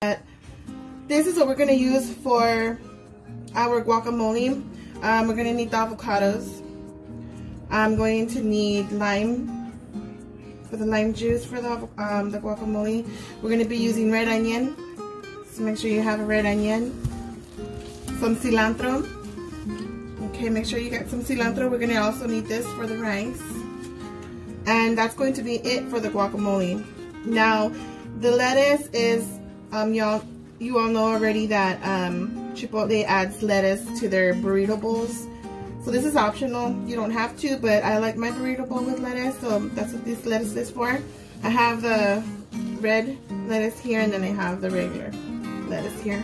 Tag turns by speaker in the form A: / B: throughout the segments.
A: This is what we're going to use for our guacamole. Um, we're going to need the avocados. I'm going to need lime for the lime juice for the, um, the guacamole. We're going to be using red onion. So make sure you have a red onion. Some cilantro. Okay, make sure you get some cilantro. We're going to also need this for the rice. And that's going to be it for the guacamole. Now, the lettuce is, um, y'all, you all know already that um, Chipotle adds lettuce to their burrito bowls. So this is optional. You don't have to, but I like my burrito bowl with lettuce, so that's what this lettuce is for. I have the red lettuce here, and then I have the regular lettuce here.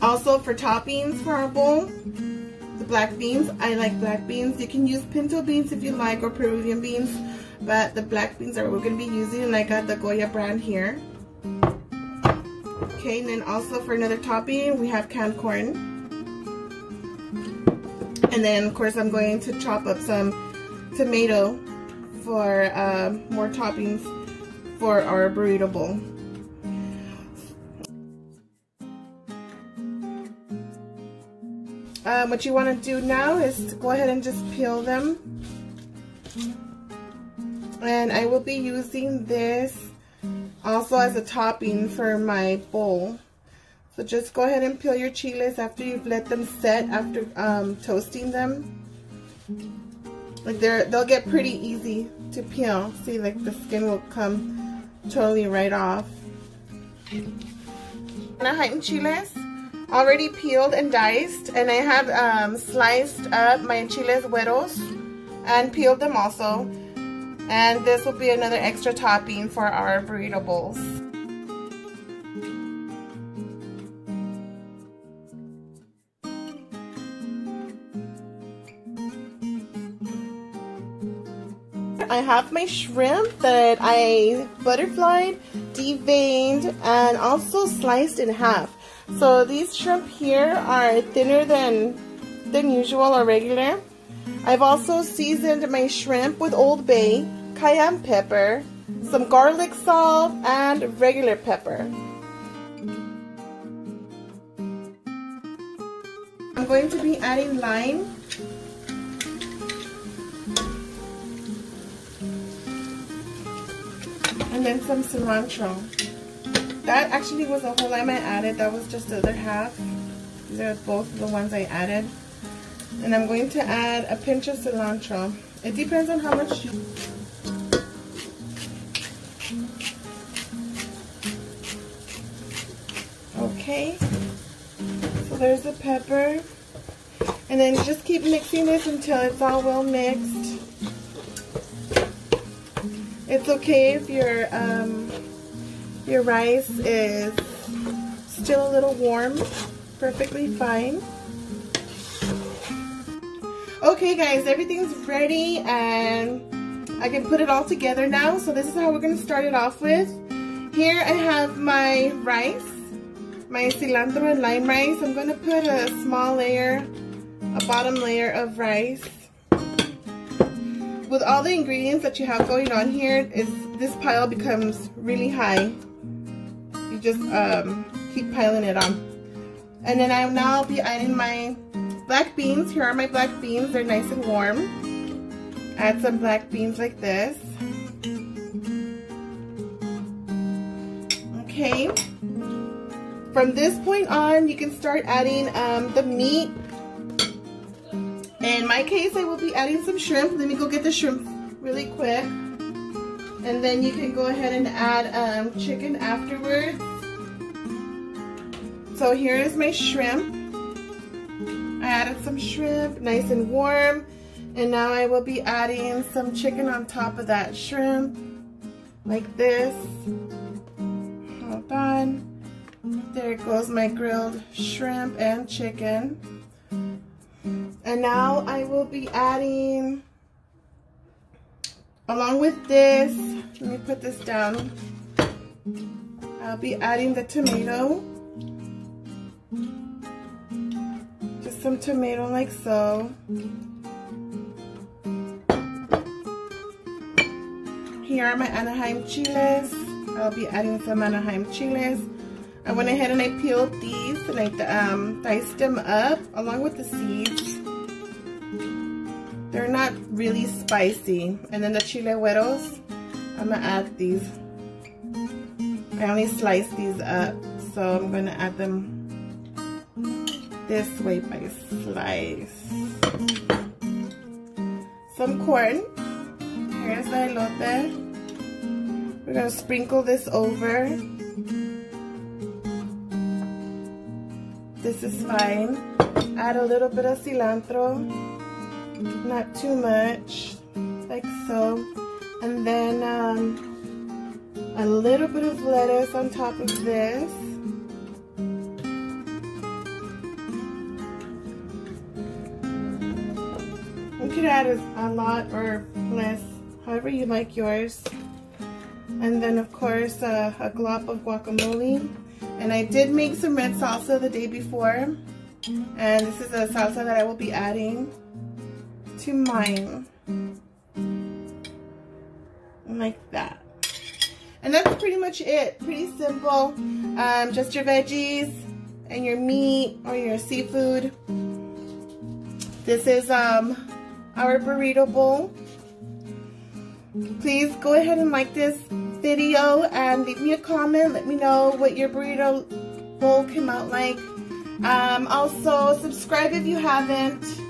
A: Also for toppings for our bowl, the black beans. I like black beans. You can use pinto beans if you like, or Peruvian beans, but the black beans are what we're going to be using, and I got the Goya brand here. Okay, and then also for another topping, we have canned corn. And then, of course, I'm going to chop up some tomato for uh, more toppings for our burrito bowl. Um, what you want to do now is go ahead and just peel them. And I will be using this also as a topping for my bowl. So just go ahead and peel your chiles after you've let them set after um, toasting them. Like they're, they'll get pretty easy to peel. See, like the skin will come totally right off. Anaheim chiles, already peeled and diced. And I have um, sliced up my chiles güeros and peeled them also. And this will be another extra topping for our burrito bowls. I have my shrimp that I butterflied, deveined, and also sliced in half. So these shrimp here are thinner than, than usual or regular. I've also seasoned my shrimp with Old Bay, cayenne pepper, some garlic salt, and regular pepper. I'm going to be adding lime. And then some cilantro. That actually was a whole lime I added. That was just the other half. These are both the ones I added. And I'm going to add a pinch of cilantro. It depends on how much you... Okay. So there's the pepper. And then just keep mixing this until it's all well mixed. It's okay if your um, your rice is still a little warm. Perfectly fine. Okay guys, everything's ready and I can put it all together now. So this is how we're going to start it off with. Here I have my rice, my cilantro and lime rice. I'm going to put a small layer, a bottom layer of rice. With all the ingredients that you have going on here, is this pile becomes really high. You just um, keep piling it on. And then I will now be adding my black beans. Here are my black beans. They're nice and warm. Add some black beans like this. Okay. From this point on, you can start adding um, the meat. In my case, I will be adding some shrimp. Let me go get the shrimp really quick. And then you can go ahead and add um, chicken afterwards. So here is my shrimp. I added some shrimp, nice and warm. And now I will be adding some chicken on top of that shrimp, like this. Hold on. There goes my grilled shrimp and chicken. And now I will be adding, along with this, let me put this down. I'll be adding the tomato. Some tomato like so. Here are my Anaheim chiles. I'll be adding some Anaheim chiles. I went ahead and I peeled these and I um, diced them up along with the seeds. They're not really spicy. And then the chile güeros, I'm gonna add these. I only sliced these up, so I'm gonna add them this way by slice. Some corn. Here's the elote. We're gonna sprinkle this over. This is fine. Add a little bit of cilantro, not too much, like so. And then um, a little bit of lettuce on top of this. You could add a, lot or less, however you like yours. And then of course a glop of guacamole. And I did make some red salsa the day before. And this is a salsa that I will be adding to mine. Like that. And that's pretty much it. Pretty simple. Um, just your veggies and your meat or your seafood. This is um, our burrito bowl. Please go ahead and like this video and leave me a comment. Let me know what your burrito bowl came out like. Um, also, subscribe if you haven't.